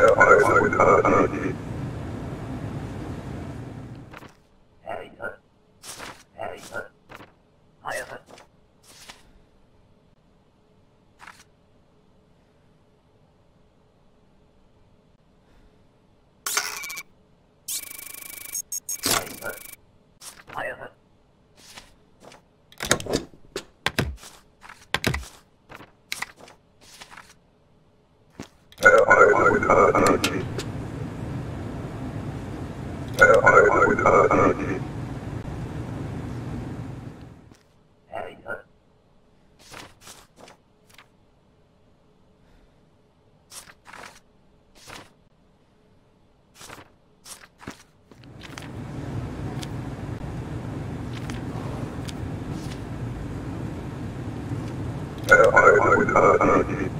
i uh, uh, uh, uh, uh, uh, I would, uh, uh,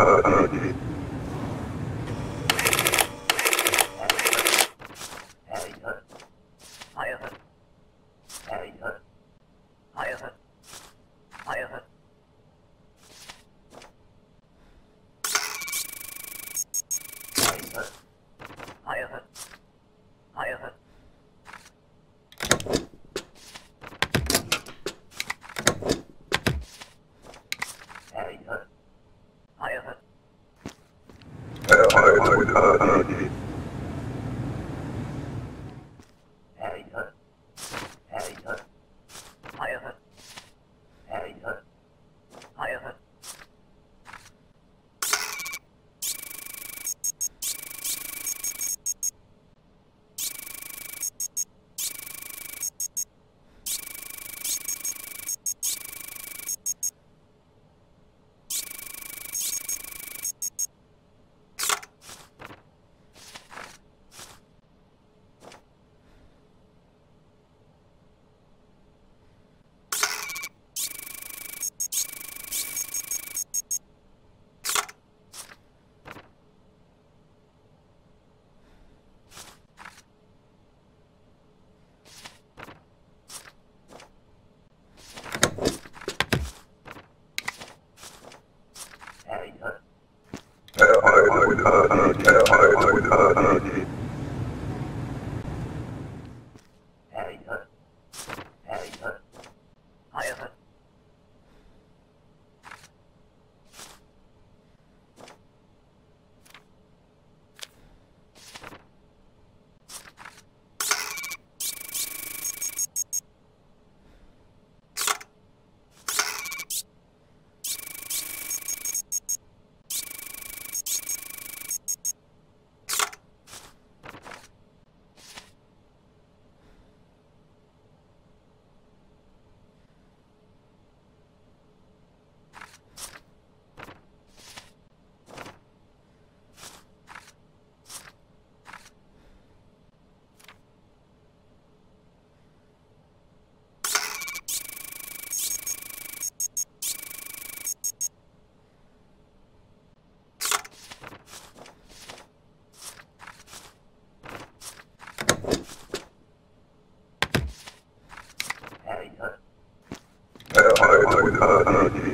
euh, euh, euh I would, uh, uh, I would, uh, uh, uh,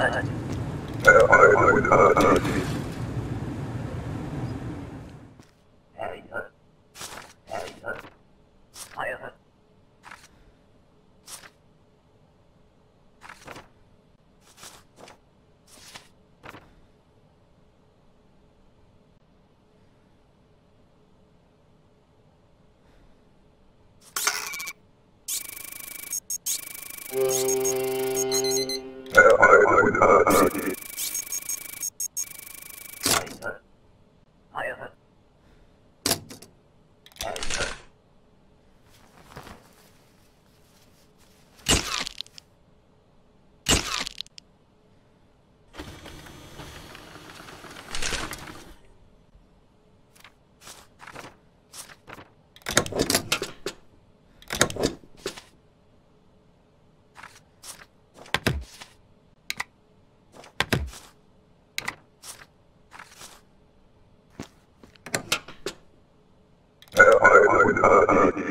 outside. Uh, I you uh, uh, Uh, uh, uh, uh.